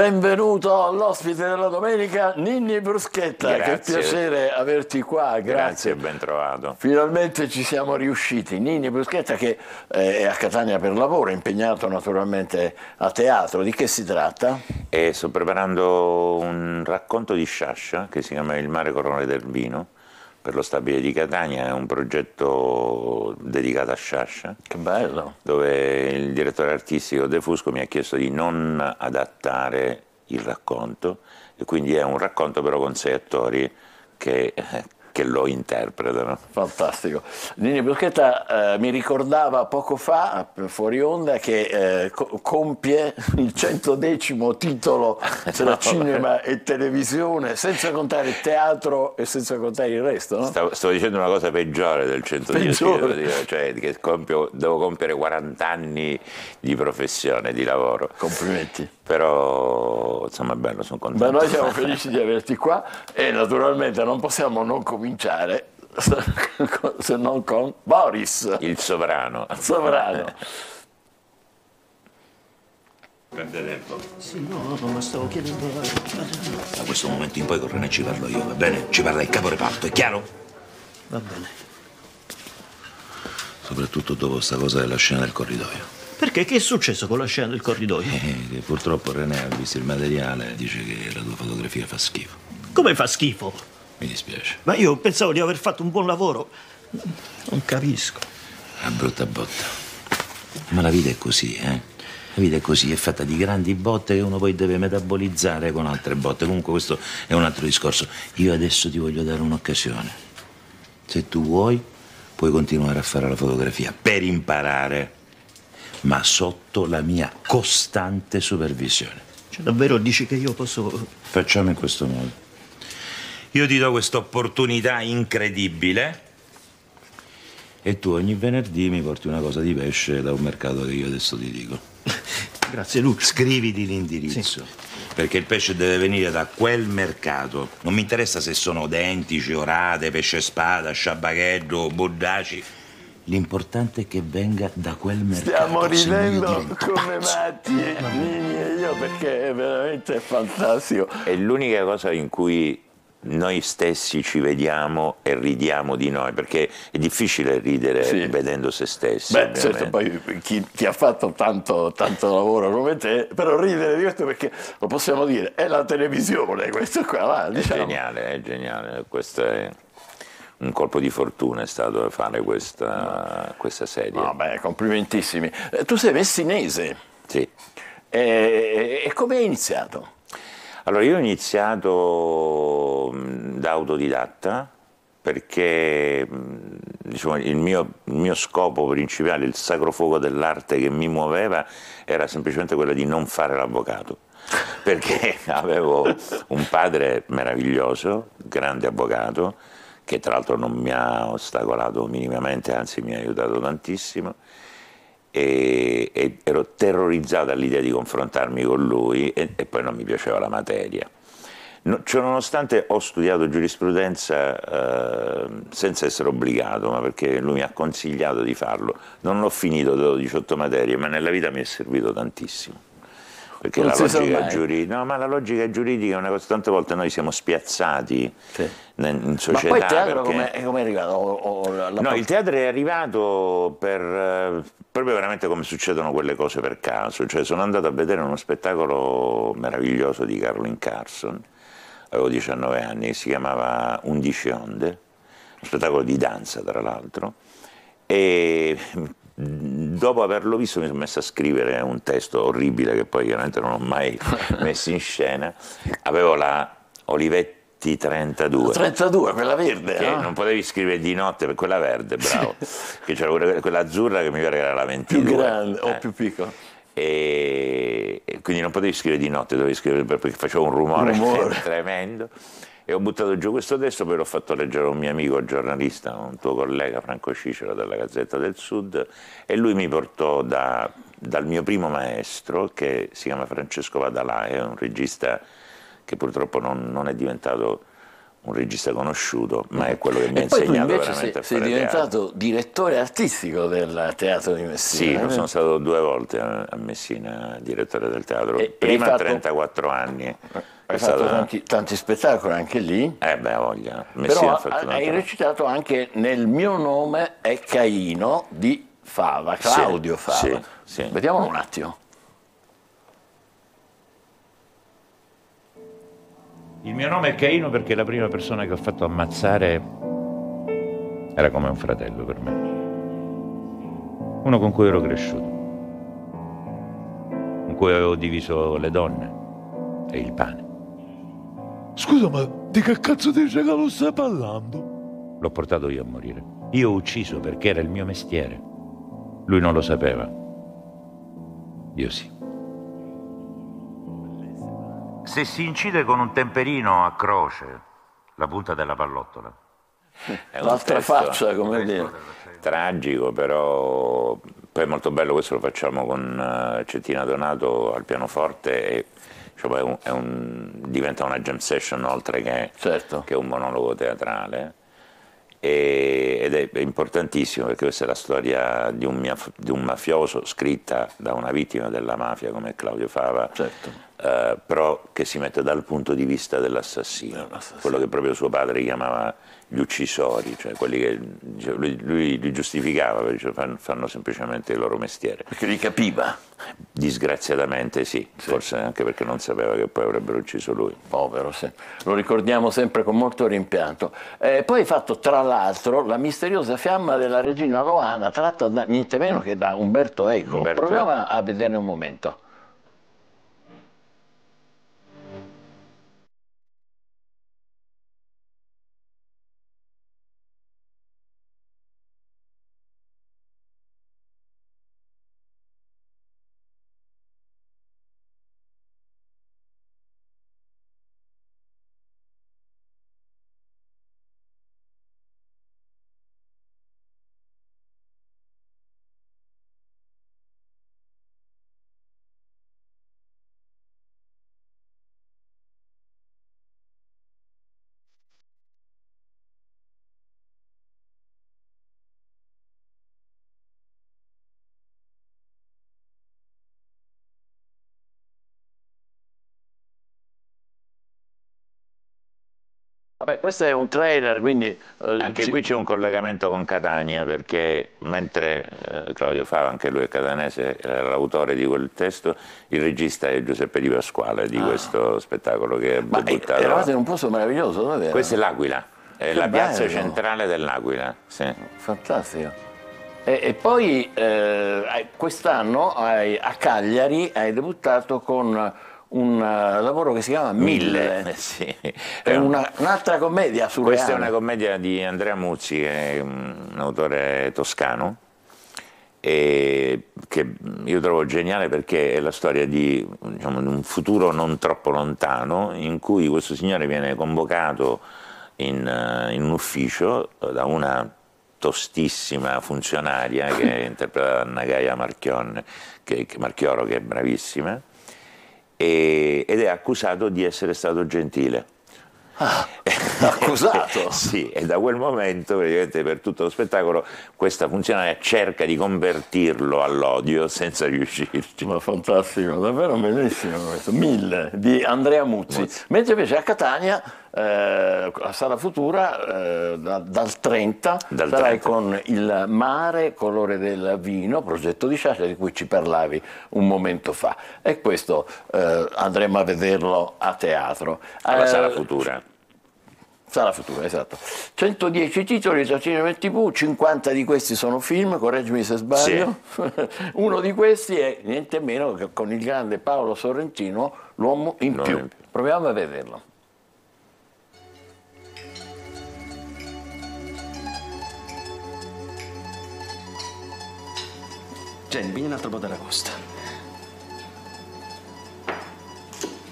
Benvenuto all'ospite della domenica, Ninni Bruschetta. Grazie. Che piacere averti qua, grazie. Grazie, ben trovato. Finalmente ci siamo riusciti. Ninni Bruschetta che eh, è a Catania per lavoro, impegnato naturalmente a teatro. Di che si tratta? E sto preparando un racconto di Sciascia che si chiama Il mare coronale del vino per lo stabile di Catania, è un progetto dedicato a Sciascia. Che bello. Dove il direttore artistico De Fusco mi ha chiesto di non adattare il racconto e quindi è un racconto però con sei attori che, che lo interpretano. Fantastico. Nini Bruschetta eh, mi ricordava poco fa, fuori onda, che eh, co- compie il centodecimo titolo tra cinema e televisione, senza contare il teatro e senza contare il resto, no? Stavo, stavo dicendo una cosa peggiore del 110, devo dire, cioè che compio, devo compiere 40 anni di professione, di lavoro. Complimenti. Però insomma è bello, sono contento. Ma noi siamo felici di averti qua e naturalmente non possiamo non cominciare se non con Boris. Il sovrano. Sovrano. Prende tempo. Sì, no, no, ma stavo chiedendo... Da questo momento in poi con René ci parlo io, va bene? Ci parla il caporeparto, è chiaro? Va bene. Soprattutto dopo sta cosa della scena del corridoio. Perché? Che è successo con la scena del corridoio? Eh, purtroppo René ha visto il materiale e dice che la tua fotografia fa schifo. Come fa schifo? Mi dispiace. Ma io pensavo di aver fatto un buon lavoro. Non capisco. Una brutta botta. Ma la vita è così, eh? La vita è così, è fatta di grandi botte che uno poi deve metabolizzare con altre botte. Comunque questo è un altro discorso. Io adesso ti voglio dare un'occasione. Se tu vuoi, puoi continuare a fare la fotografia per imparare, ma sotto la mia costante supervisione. Cioè, davvero dici che io posso... Facciamo in questo modo. Io ti do questa opportunità incredibile e tu ogni venerdì mi porti una cosa di pesce da un mercato che io adesso ti dico. Grazie, Lucio. Scriviti l'indirizzo. Perché il pesce deve venire da quel mercato. Non mi interessa se sono dentici, orate, pesce spada, sciabaghello, boddaci. L'importante è che venga da quel mercato. Stiamo ridendo come matti, Nini e io, perché è veramente fantastico. È l'unica cosa in cui noi stessi ci vediamo e ridiamo di noi, perché è difficile ridere Sì. vedendo se stessi. Beh, ovviamente. certo, poi chi, chi ha fatto tanto, tanto lavoro come te, però ridere di questo perché lo possiamo dire, è la televisione questo qua, va, È diciamo. geniale, è geniale. Questo è un colpo di fortuna è stato fare questa, questa serie. Vabbè, complimentissimi. Eh, tu sei messinese, Sì. e, e come hai iniziato? Allora, io ho iniziato mh, da autodidatta perché mh, diciamo, il, mio, il mio scopo principale, il sacro fuoco dell'arte che mi muoveva era semplicemente quello di non fare l'avvocato. Perché avevo un padre meraviglioso, grande avvocato, che tra l'altro non mi ha ostacolato minimamente, anzi mi ha aiutato tantissimo e, e ero terrorizzato all'idea di confrontarmi con lui e, e poi non mi piaceva la materia. No, ciononostante ho studiato giurisprudenza eh, senza essere obbligato, ma perché lui mi ha consigliato di farlo. Non l'ho finito dopo 18 materie, ma nella vita mi è servito tantissimo. Perché Non la logica, giuridica, no, ma la logica giuridica è una cosa, tante volte noi siamo spiazzati Sì. in, in Ma società. poi il teatro perché- come è arrivato? O- o la- No, il teatro è arrivato per, eh, proprio veramente come succedono quelle cose per caso. Cioè, sono andato a vedere uno spettacolo meraviglioso di Carolyn Carson, avevo 19 anni, si chiamava Undici Onde, uno spettacolo di danza tra l'altro, e dopo averlo visto mi sono messo a scrivere un testo orribile che poi chiaramente non ho mai messo in scena. Avevo la Olivetti 32 32, quella verde, che no? non potevi scrivere di notte per quella verde, bravo. che c'era quella, quella azzurra che mi pare che era la 22. più grande o eh. più piccolo. E, e quindi non potevi scrivere di notte, dovevi scrivere per- perché faceva un rumore, Rumore. tremendo. E ho buttato giù questo testo, poi l'ho fatto leggere a un mio amico giornalista, un tuo collega Franco Cicero della Gazzetta del Sud, e lui mi portò da- dal mio primo maestro, che si chiama Francesco Vadalà, è un regista che purtroppo non, non è diventato un regista conosciuto, ma è quello che mi ha insegnato veramente sei, a sei fare teatro. diventato direttore artistico del Teatro di Sì, Messina. eh? sono stato due volte a Messina direttore del teatro, E- prima a fatto- 34 anni. Hai fatto stata- tanti, tanti spettacoli anche lì. Eh beh, voglia. Messina Però ha fatto hai recitato anche nel mio nome è Caino di Fava, Claudio Sì, Fava. sì, sì. Vediamolo un attimo. Il mio nome è Caino perché la prima persona che ho fatto ammazzare era come un fratello per me. Uno con cui ero cresciuto, con cui avevo diviso le donne e il pane. Scusa, ma di che cazzo dice che lo stai parlando? L'ho portato io a morire. Io ho ucciso perché era il mio mestiere. Lui non lo sapeva. Io sì. Se si incide con un temperino a croce la punta della pallottola, È un L'altra testo faccia, come dire. Tragico, però poi è molto bello, questo lo facciamo con eh, Cettina Donato al pianoforte e diciamo, è un- è un- diventa una jam session oltre che, Certo. che un monologo teatrale. E- ed è, è importantissimo perché questa è la storia di un, mia- di un mafioso scritta da una vittima della mafia come Claudio Fava, Certo. eh, però che si mette dal punto di vista Dell'assassino. quello che proprio suo padre chiamava gli uccisori, cioè quelli che lui, lui li giustificava, perché fanno, fanno semplicemente il loro mestiere. Perché li capiva. Disgraziatamente sì, forse anche perché non sapeva che poi avrebbero ucciso lui. Povero, sì. lo ricordiamo sempre con molto rimpianto. Eh, poi hai fatto tra l'altro la misteriosa fiamma della regina Loana, tratta da niente meno che da Umberto Eco. Umberto Proviamo a vederne un momento. Vabbè, questo è un trailer, quindi... eh, Anche ci- qui c'è un collegamento con Catania perché mentre eh, Claudio Fava, anche lui è catanese, era l'autore di quel testo, il regista è Giuseppe Di Pasquale di questo spettacolo che è Ah. Ma eh, debuttato. eravate in un posto meraviglioso, dove era? Questa è l'Aquila, è Che la piazza bello. centrale dell'Aquila. Sì. Fantastico. E, e poi eh, quest'anno a Cagliari hai debuttato con un eh, lavoro che si chiama Mille. Eh, sì. È È un- una- un'altra commedia surreale. Questa è una commedia di Andrea Muzzi, che è un autore toscano, che io trovo geniale perché è la storia di, diciamo, di un futuro non troppo lontano in cui questo signore viene convocato in, eh, in un ufficio da una tostissima funzionaria che è interpretata da Anna Gaia Marchion, che, che- Marchioro, che è bravissima, e- ed è accusato di essere stato gentile. accusato? sì, e da quel momento, praticamente per tutto lo spettacolo, questa funzionaria cerca di convertirlo all'odio senza riuscirci. Ma fantastico, davvero bellissimo questo. Mille di Andrea Muzzi. Mentre invece a Catania, eh, a Sala Futura, eh, da- dal 30, Dal sarai 30. con il mare, colore del vino, progetto di Sciascia di cui ci parlavi un momento fa. E questo eh, andremo a vederlo a teatro. Alla Eh, sala futura. Sala Futura, esatto. 110 titoli da cinema e tv, 50 di questi sono film, correggimi se sbaglio. Uno di questi è niente meno che con il grande Paolo Sorrentino, L'uomo in in più. Proviamo a vederlo. Jenny, vieni un altro po' d'aragosta.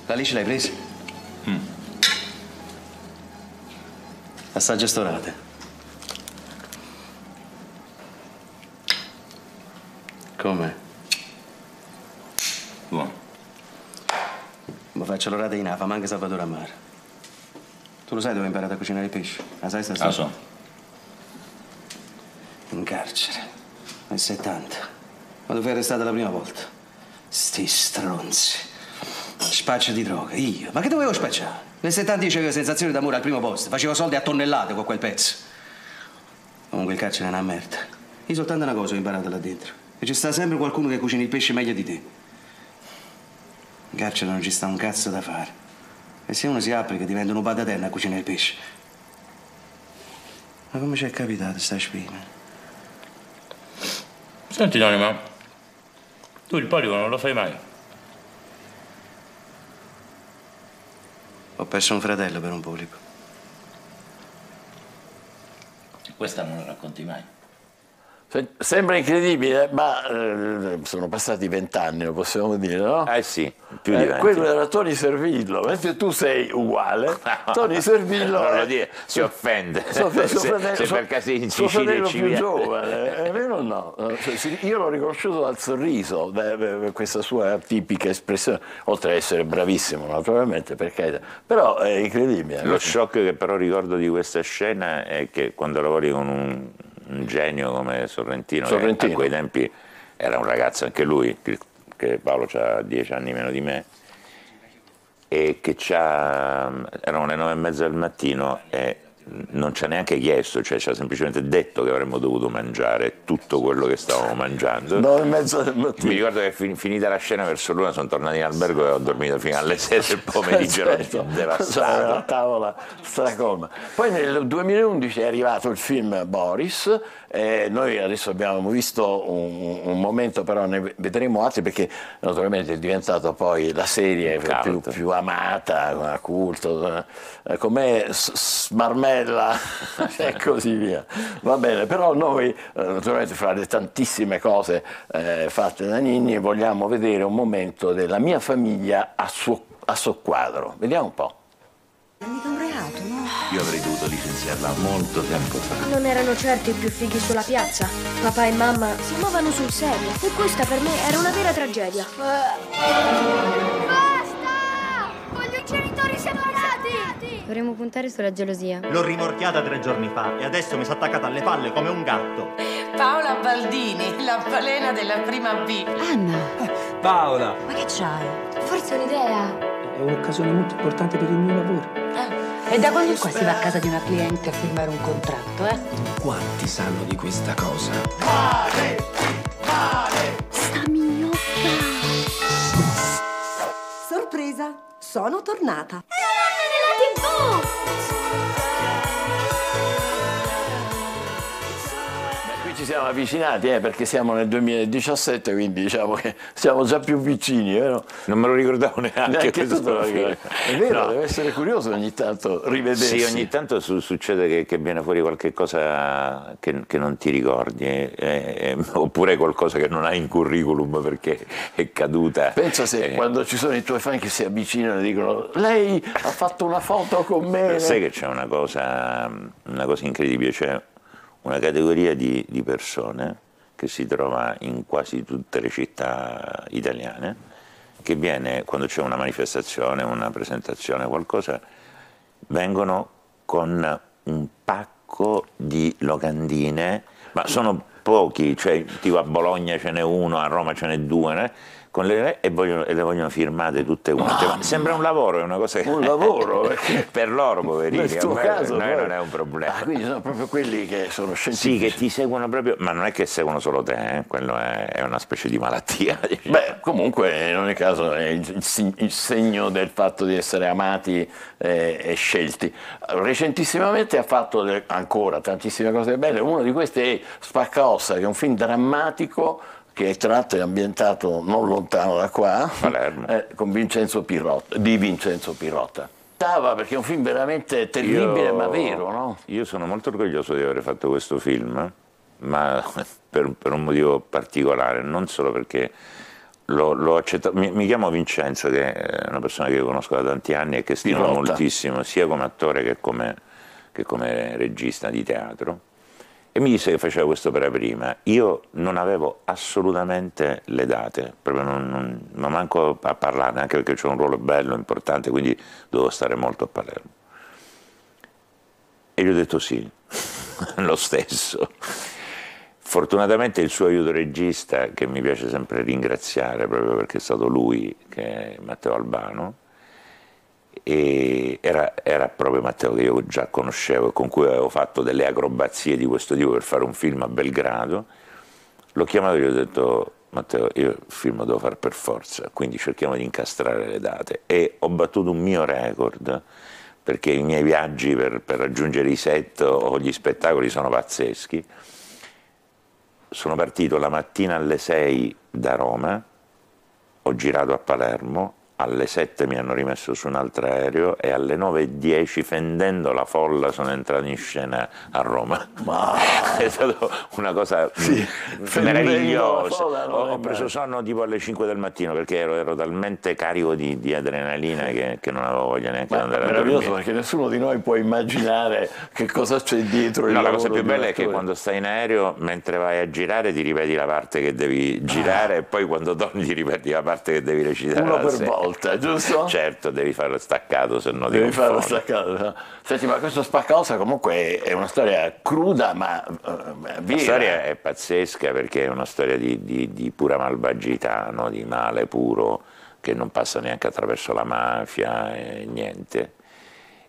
La liscia l'hai presa? Assaggia storate. Come? Buono. Ma faccio l'orata in afa, manca Salvatore Amaro. Tu lo sai dove hai imparato a cucinare il pesce? La sai sta Lo storia? so. In carcere. Nel 70. Quando fui arrestato la prima volta. Sti stronzi. Spaccia di droga. Io? Ma che dovevo spacciare? Nel 70 io avevo sensazione d'amore al primo posto. Facevo soldi a tonnellate con quel pezzo. Comunque il carcere è una merda. Io soltanto una cosa ho imparato là dentro. E ci sta sempre qualcuno che cucina il pesce meglio di te. In carcere non ci sta un cazzo da fare. E se uno si applica diventa un pataterna a cucinare il pesce. Ma come ci è capitato sta spina? Senti, Noni, ma tu il polipo non lo fai mai? Ho perso un fratello per un polipo. Questa non la racconti mai. Se- Sembra incredibile, ma eh, sono passati vent'anni, lo possiamo dire, no? Eh sì, più di Eh, quello era Tony Servillo, mentre tu sei uguale. Tony Servillo Non lo è- dire, si offende. suo- suo Se- fratello- se per caso in Sicilia ci più giovane, è vero o no? Cioè, Io l'ho riconosciuto dal sorriso, questa sua tipica espressione, oltre ad essere bravissimo naturalmente, per carità, però è incredibile. Lo shock che però ricordo di questa scena è che quando lavori con un, un genio come Sorrentino, che Sorrentino. a quei tempi era un ragazzo anche lui, che, che Paolo ha dieci anni meno di me, e che c'ha, erano le nove e mezza del mattino e non ci ha neanche chiesto, cioè ci ha semplicemente detto che avremmo dovuto mangiare tutto quello che stavamo mangiando. Nove e mezza del Mi mattino. ricordo che fin- finita la scena verso l'una sono tornato in albergo e ho dormito fino alle 6 del pomeriggio, ero Certo, c'era devastato. la tavola stracolma. Poi nel 2011 è arrivato il film Boris, e noi adesso abbiamo visto un, un momento, però ne vedremo altri perché naturalmente è diventato poi la serie più, più amata, culto, eh, come S- Smarmella e così via. Va bene, però noi eh, naturalmente fra le tantissime cose eh, fatte da Nini vogliamo vedere un momento della mia famiglia a suo, a soqquadro. Vediamo un po'. Mica un reato, no? Io avrei dovuto licenziarla molto tempo fa. Non erano certo i più fighi sulla piazza. Papà e mamma si muovano sul serio. E questa per me era una vera tragedia. Basta! Voglio i genitori separati! Dovremmo puntare sulla gelosia. L'ho rimorchiata tre giorni fa e adesso mi si è attaccata alle palle come un gatto. Paola Baldini, la balena della prima B. Anna, Paola, ma che c'hai? Forse è un'idea. è un'occasione molto importante per il mio lavoro. E da quando qua si va a casa di una cliente a firmare un contratto, eh? Quanti sanno di questa cosa? Sta mignocca! Sorpresa! Sono tornata! Beh, qui ci siamo avvicinati eh, perché siamo nel 2017, quindi diciamo che siamo già più vicini, vero? Non me lo ricordavo neanche, Neanche questo tu. È vero, No. deve essere curioso ogni tanto rivedersi. Sì, ogni tanto su- succede che, che viene fuori qualche cosa che, che non ti ricordi, eh, eh, oppure qualcosa che non hai in curriculum perché è caduta. Pensa se Eh, quando ci sono i tuoi fan che si avvicinano e dicono lei ha fatto una foto con me. Sai che c'è una cosa, una cosa incredibile, c'è una categoria di, di persone che si trova in quasi tutte le città italiane, che viene, quando c'è una manifestazione, una presentazione, qualcosa, vengono con un pacco di locandine, ma sono pochi, cioè tipo a Bologna ce n'è uno, a Roma ce n'è due, con le, e, vogliono- e le vogliono firmate tutte quante. Ma sembra un lavoro, è una cosa che... Un lavoro, per loro, poverini. Nel tuo caso noi poi- non è un problema. Ah, quindi sono proprio quelli che sono Sì, scientifici. che ti seguono proprio, ma non è che seguono solo te, eh, quello è, è una specie di malattia. diciamo. Beh, comunque in ogni caso è il, il segno del fatto di essere amati eh, e scelti. Recentissimamente ha fatto ancora tantissime cose belle, una di queste è Spaccaossa, che è un film drammatico che è tratto e ambientato non lontano da qua, eh, con Vincenzo Pirotta, di Vincenzo Pirotta. Stava perché è un film veramente terribile Io- ma vero, no? Io sono molto orgoglioso di aver fatto questo film, ma per, per un motivo particolare, non solo perché l'ho, l'ho accettato. Mi, mi chiamo Vincenzo, che è una persona che io conosco da tanti anni e che stimo Pirotta. moltissimo, sia come attore che come, che come regista di teatro. E mi disse che faceva quest'opera prima. Io non avevo assolutamente le date, proprio non, non- ma manco a parlarne, anche perché c'è un ruolo bello, importante, quindi dovevo stare molto a Palermo. E gli ho detto sì, lo stesso. Fortunatamente il suo aiuto regista, che mi piace sempre ringraziare proprio perché è stato lui, che è Matteo Albano, era, era proprio Matteo che io già conoscevo e con cui avevo fatto delle acrobazie di questo tipo per fare un film a Belgrado. L'ho chiamato e gli ho detto Matteo, io il film lo devo fare per forza, quindi cerchiamo di incastrare le date. E ho battuto un mio record, perché i miei viaggi per, per raggiungere i set o gli spettacoli sono pazzeschi. Sono partito la mattina alle 6 da Roma, ho girato a Palermo, alle 7 mi hanno rimesso su un altro aereo e alle 9.10 fendendo la folla sono entrato in scena a Roma. Ma... è stata una cosa Sì, meravigliosa. folla, Ho, è ho preso male. sonno tipo alle 5 del mattino perché ero, ero talmente carico di, di adrenalina che, che non avevo voglia neanche di andare a meraviglioso dormire. perché nessuno di noi può immaginare che cosa c'è dietro il No, la cosa più bella è che quando stai in aereo, mentre vai a girare, ti ripeti la parte che devi girare e poi quando torni ti ripeti la parte che devi recitare. Uno per serie. Volta, giusto? Certo, devi farlo staccato, se no Devi farlo staccato. Senti, ma questo Spaccosa comunque è una storia cruda ma eh, La storia è pazzesca perché è una storia di, di- di pura malvagità, no? di male puro, che non passa neanche attraverso la mafia e niente.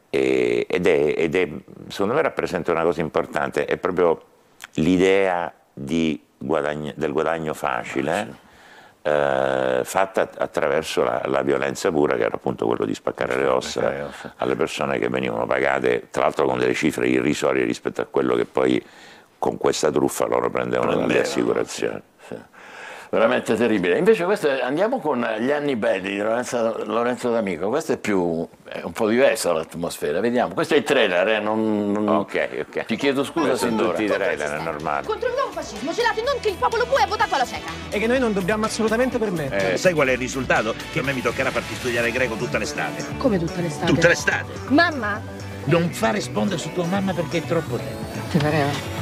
E- ed, è, ed è, secondo me rappresenta una cosa importante, è proprio l'idea di guadagn- del guadagno facile. Eh, fatta attraverso la, la violenza pura che era appunto quello di spaccare le ossa le ossa. alle persone che venivano pagate tra l'altro con delle cifre irrisorie rispetto a quello che poi con questa truffa loro prendevano dalle Prendevano, assicurazioni. Sì. Veramente terribile. Invece questo è- andiamo con gli anni belli di Lorenzo, Lorenzo D'Amico. Questo è più è un po' diversa l'atmosfera. Vediamo. Questo è il trailer, eh? non, non- Ok, ok. Ti chiedo scusa sono d'ora. tutti i trailer, è normale. Contro il nuovo fascismo celato non che il popolo bue ha votato alla cieca. E che noi non dobbiamo assolutamente permettere. Eh, sai qual è il risultato? Che a me mi toccherà farti studiare greco tutta l'estate. Come tutta l'estate? Tutta l'estate. Mamma? Non fa rispondere su tua mamma perché è troppo tempo. Ti pareva?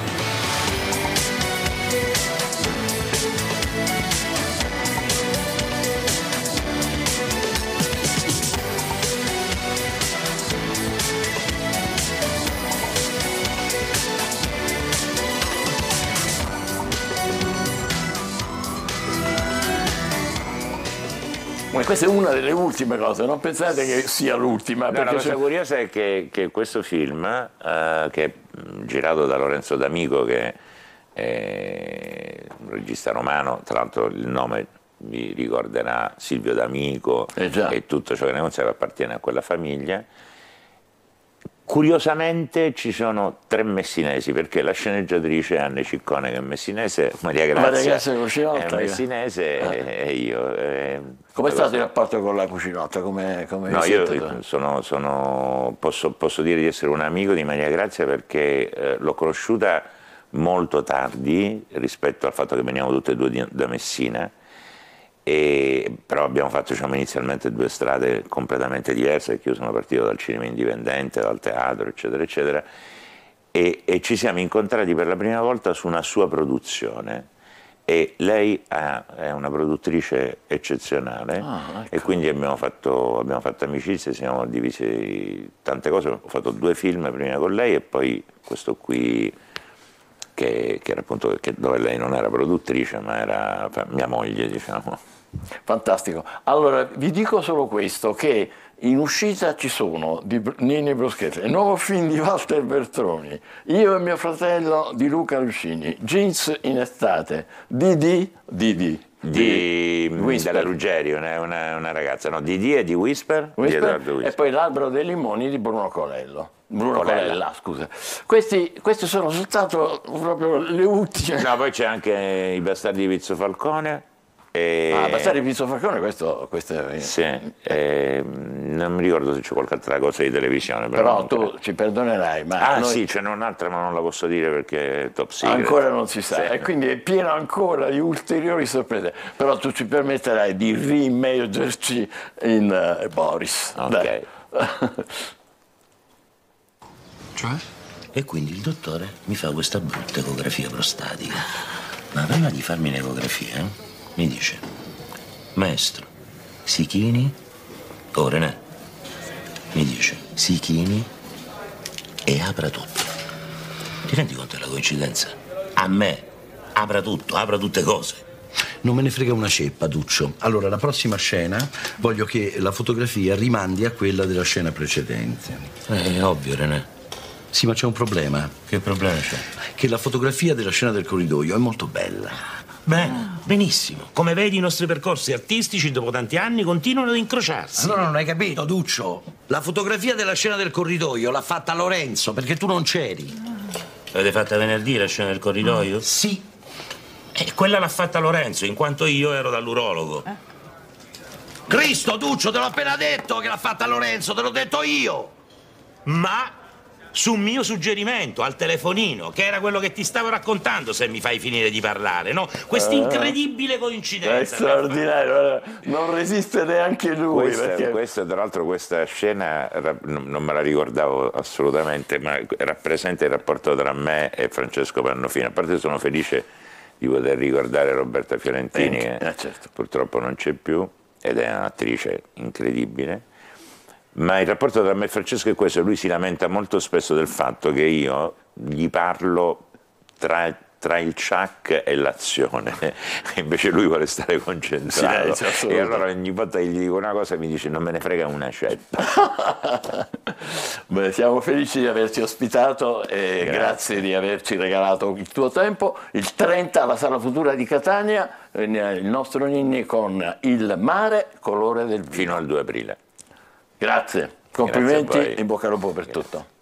Questa è una delle ultime cose, non pensate che sia l'ultima. No, la cosa curiosa è che, che questo film, eh, che è girato da Lorenzo D'Amico, che è un regista romano, tra l'altro il nome vi ricorderà Silvio D'Amico Eh e tutto ciò che ne consegue appartiene a quella famiglia. Curiosamente ci sono tre messinesi, perché la sceneggiatrice è Anne Ciccone che è messinese, Maria Maria Grazia Grazia Cucinotta, è messinese e- e io. eh, Com'è stato il rapporto con la cucinotta? Come, come No, io sono, sono- posso, posso dire di essere un amico di Maria Grazia perché eh, l'ho conosciuta molto tardi rispetto al fatto che veniamo tutte e due da Messina, e, però abbiamo fatto diciamo, inizialmente due strade completamente diverse perché io sono partito dal cinema indipendente, dal teatro, eccetera, eccetera, e, e ci siamo incontrati per la prima volta su una sua produzione. E lei ha- è una produttrice eccezionale Ah, ecco. e quindi abbiamo fatto, abbiamo fatto amicizia, siamo divisi tante cose. Ho fatto due film prima con lei e poi questo qui che, che era appunto che- dove lei non era produttrice ma era mia moglie, diciamo. Fantastico. Allora, vi dico solo questo, che in uscita ci sono di Nini Bruschetti, il nuovo film di Walter Bertroni, io e mio fratello di Luca Lucini, Jeans in estate, Didi, Didi, Di, Whisper. della Ruggeri, una, una- una ragazza, no, di D e di Whisper, di Whisper, e Whisper. poi L'albero dei limoni di Bruno Colello. Bruno Colella. Colella, scusa. Questi, questi sono soltanto proprio le ultime. No, poi c'è anche i bastardi di Pizzo Falcone. E... Ah, Bastare Pizzo Falcone, questo, questo è... Sì, e, non mi ricordo se c'è qualche altra cosa di televisione. Però, Però tu credo. ci perdonerai, ma Ah noi sì, ce n'è un'altra ma non la posso dire perché è top secret. ancora non si sa. Sì. E quindi è pieno ancora di ulteriori sorprese. Però tu ci permetterai di rimergerci in eh, Boris. Ok. Dai. Cioè? E quindi il dottore mi fa questa brutta ecografia prostatica. Ma prima di farmi l'ecografia, mi dice: Maestro, si chini? Oh, René. Mi dice: si chini? e apra tutto. Ti rendi conto della coincidenza? A me apra tutto, apra tutte cose. Non me ne frega una ceppa, Duccio. Allora, la prossima scena voglio che la fotografia rimandi a quella della scena precedente. È ovvio, René. Sì, ma c'è un problema. Che problema c'è? Che la fotografia della scena del corridoio è molto bella. Bene, benissimo. Come vedi i nostri percorsi artistici dopo tanti anni continuano ad incrociarsi. Allora non hai capito, Duccio. La fotografia della scena del corridoio l'ha fatta Lorenzo perché tu non c'eri. L'avete fatta venerdì la scena del corridoio? Sì. E quella l'ha fatta Lorenzo, in quanto io ero dall'urologo. Cristo, Duccio, te l'ho appena detto che l'ha fatta Lorenzo, te l'ho detto io. Ma su mio suggerimento, al telefonino, che era quello che ti stavo raccontando, se mi fai finire di parlare, no? Questa Ah. incredibile coincidenza. È straordinario, non resiste neanche lui. Questa, perché... questa, tra l'altro questa scena non me la ricordavo assolutamente, ma rappresenta il rapporto tra me e Francesco Pannofino. A parte sono felice di poter ricordare Roberta Fiorentini, Eh, che eh, certo. purtroppo non c'è più, ed è un'attrice incredibile. Ma il rapporto tra me e Francesco è questo, lui si lamenta molto spesso del fatto che io gli parlo tra, tra il ciak e l'azione, invece lui vuole stare concentrato. Silenzio e allora ogni volta che gli dico una cosa mi dice non me ne frega una ceppa. Beh, siamo felici di averti ospitato e grazie. di averci regalato il tuo tempo. Il 30 alla Sala Futura di Catania, eh, il nostro Ninni con il mare colore del vino. Fino al 2 aprile. Grazie, complimenti Grazie e in bocca al lupo per tutto.